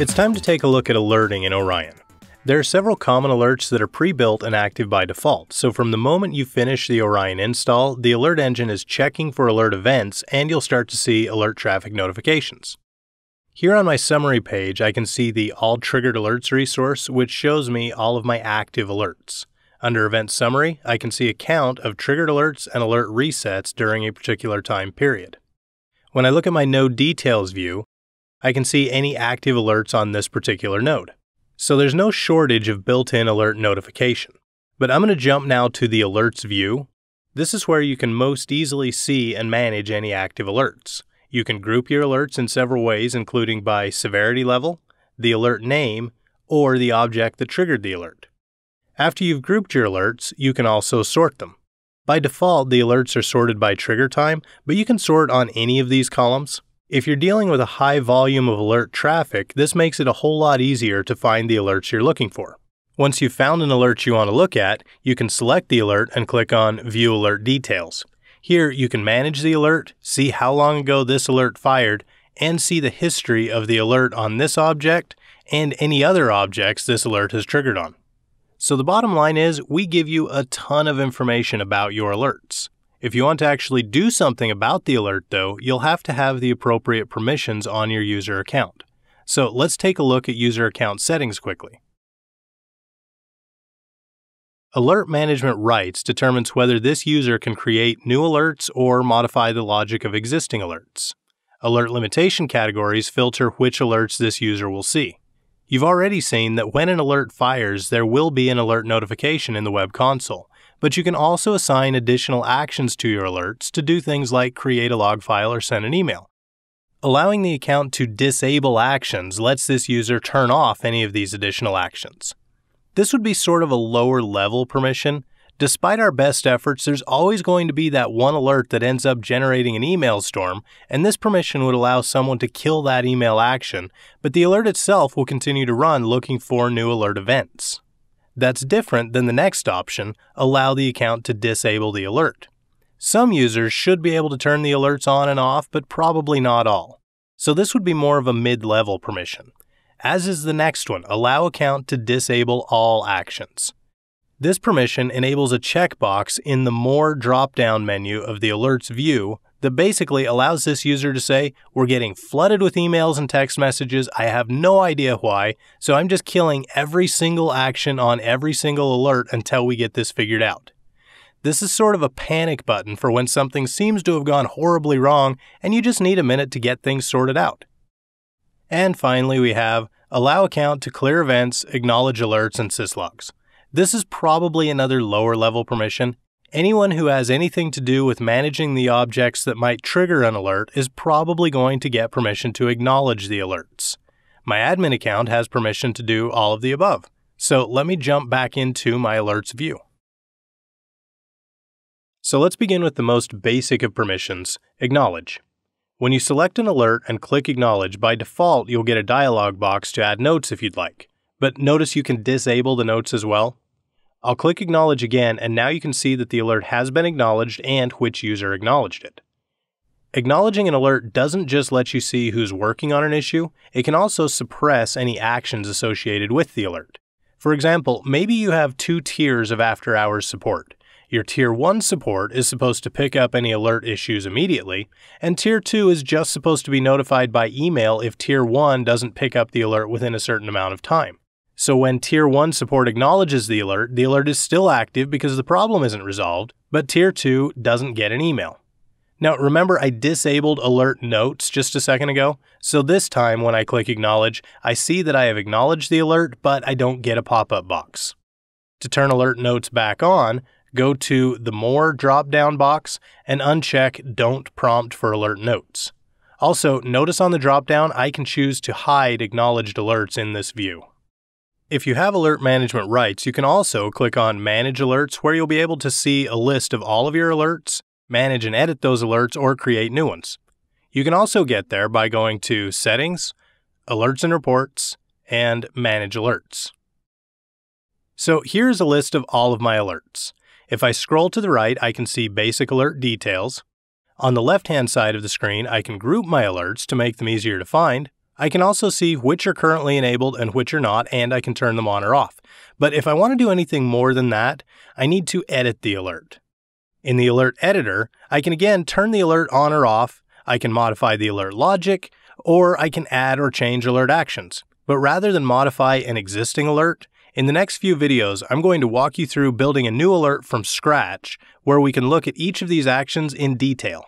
It's time to take a look at alerting in Orion. There are several common alerts that are pre-built and active by default, so from the moment you finish the Orion install, the alert engine is checking for alert events and you'll start to see alert traffic notifications. Here on my summary page, I can see the All Triggered Alerts resource, which shows me all of my active alerts. Under Event Summary, I can see a count of triggered alerts and alert resets during a particular time period. When I look at my node details view, I can see any active alerts on this particular node. So there's no shortage of built-in alert notification. But I'm going to jump now to the alerts view. This is where you can most easily see and manage any active alerts. You can group your alerts in several ways, including by severity level, the alert name, or the object that triggered the alert. After you've grouped your alerts, you can also sort them. By default, the alerts are sorted by trigger time, but you can sort on any of these columns. If you're dealing with a high volume of alert traffic, this makes it a whole lot easier to find the alerts you're looking for. Once you've found an alert you want to look at, you can select the alert and click on View Alert Details. Here, you can manage the alert, see how long ago this alert fired, and see the history of the alert on this object and any other objects this alert has triggered on. So the bottom line is we give you a ton of information about your alerts. If you want to actually do something about the alert though, you'll have to have the appropriate permissions on your user account. So let's take a look at user account settings quickly. Alert Management Rights determines whether this user can create new alerts or modify the logic of existing alerts. Alert Limitation categories filter which alerts this user will see. You've already seen that when an alert fires, there will be an alert notification in the web console, but you can also assign additional actions to your alerts to do things like create a log file or send an email. Allowing the account to disable actions lets this user turn off any of these additional actions. This would be sort of a lower level permission, Despite our best efforts, there's always going to be that one alert that ends up generating an email storm, and this permission would allow someone to kill that email action, but the alert itself will continue to run looking for new alert events. That's different than the next option, allow the account to disable the alert. Some users should be able to turn the alerts on and off, but probably not all. So this would be more of a mid-level permission. As is the next one, allow account to disable all actions. This permission enables a checkbox in the More drop-down menu of the Alerts view that basically allows this user to say, we're getting flooded with emails and text messages, I have no idea why, so I'm just killing every single action on every single alert until we get this figured out. This is sort of a panic button for when something seems to have gone horribly wrong and you just need a minute to get things sorted out. And finally, we have Allow account to clear events, acknowledge alerts, and syslogs. This is probably another lower level permission. Anyone who has anything to do with managing the objects that might trigger an alert is probably going to get permission to acknowledge the alerts. My admin account has permission to do all of the above. So let me jump back into my alerts view. So let's begin with the most basic of permissions, acknowledge. When you select an alert and click acknowledge, by default you'll get a dialog box to add notes if you'd like. But notice you can disable the notes as well. I'll click Acknowledge again, and now you can see that the alert has been acknowledged and which user acknowledged it. Acknowledging an alert doesn't just let you see who's working on an issue, it can also suppress any actions associated with the alert. For example, maybe you have two tiers of after hours support. Your Tier 1 support is supposed to pick up any alert issues immediately, and Tier 2 is just supposed to be notified by email if Tier 1 doesn't pick up the alert within a certain amount of time. So when Tier 1 support acknowledges the alert, the alert is still active because the problem isn't resolved, but Tier 2 doesn't get an email. Now remember I disabled alert notes just a second ago, so this time when I click acknowledge, I see that I have acknowledged the alert, but I don't get a pop-up box. To turn alert notes back on, go to the More drop-down box and uncheck Don't Prompt for Alert Notes. Also, notice on the drop-down I can choose to hide acknowledged alerts in this view. If you have alert management rights, you can also click on Manage Alerts where you'll be able to see a list of all of your alerts, manage and edit those alerts, or create new ones. You can also get there by going to Settings, Alerts and Reports, and Manage Alerts. So here's a list of all of my alerts. If I scroll to the right, I can see Basic Alert Details. On the left-hand side of the screen, I can group my alerts to make them easier to find. I can also see which are currently enabled and which are not, and I can turn them on or off. But if I want to do anything more than that, I need to edit the alert. In the alert editor, I can again turn the alert on or off, I can modify the alert logic, or I can add or change alert actions. But rather than modify an existing alert, in the next few videos, I'm going to walk you through building a new alert from scratch where we can look at each of these actions in detail.